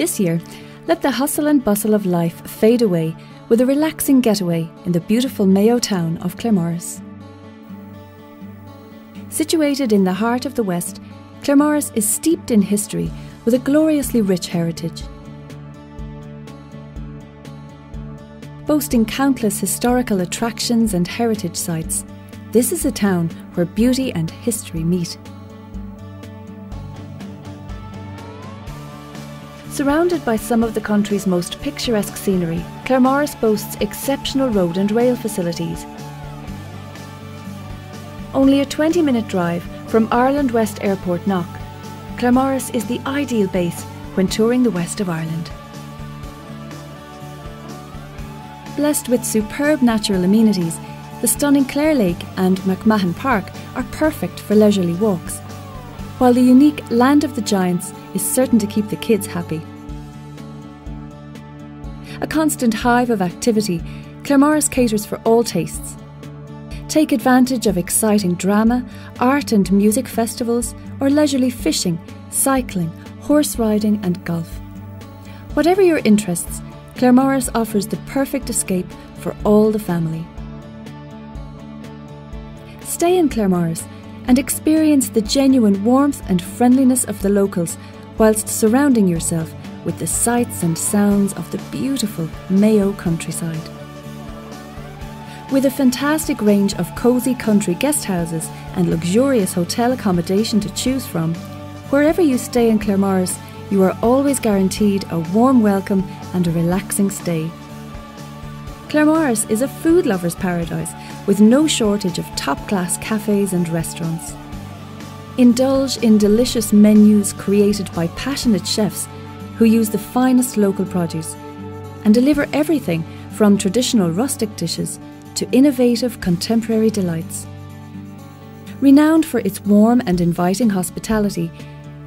This year, let the hustle and bustle of life fade away with a relaxing getaway in the beautiful Mayo town of Claremorris. Situated in the heart of the West, Claremorris is steeped in history with a gloriously rich heritage. Boasting countless historical attractions and heritage sites, this is a town where beauty and history meet. Surrounded by some of the country's most picturesque scenery, Claremorris boasts exceptional road and rail facilities. Only a 20 minute drive from Ireland West Airport Knock, Claremorris is the ideal base when touring the west of Ireland. Blessed with superb natural amenities, the stunning Clare Lake and McMahon Park are perfect for leisurely walks, while the unique Land of the Giants is certain to keep the kids happy. A constant hive of activity, Claremorris caters for all tastes. Take advantage of exciting drama, art and music festivals, or leisurely fishing, cycling, horse riding, and golf. Whatever your interests, Claremorris offers the perfect escape for all the family. Stay in Claremorris and experience the genuine warmth and friendliness of the locals whilst surrounding yourself with the sights and sounds of the beautiful Mayo countryside. With a fantastic range of cosy country guest houses and luxurious hotel accommodation to choose from, wherever you stay in Claremorris, you are always guaranteed a warm welcome and a relaxing stay. Claremorris is a food lover's paradise with no shortage of top class cafes and restaurants. Indulge in delicious menus created by passionate chefs who use the finest local produce and deliver everything from traditional rustic dishes to innovative contemporary delights. Renowned for its warm and inviting hospitality,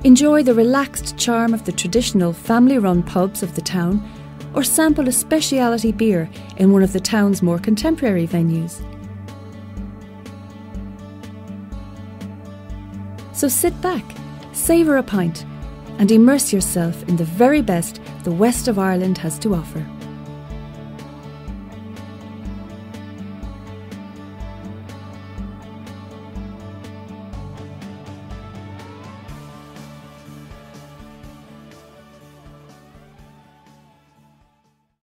enjoy the relaxed charm of the traditional family run pubs of the town or sample a specialty beer in one of the town's more contemporary venues. So sit back, savour a pint, and immerse yourself in the very best the west of Ireland has to offer.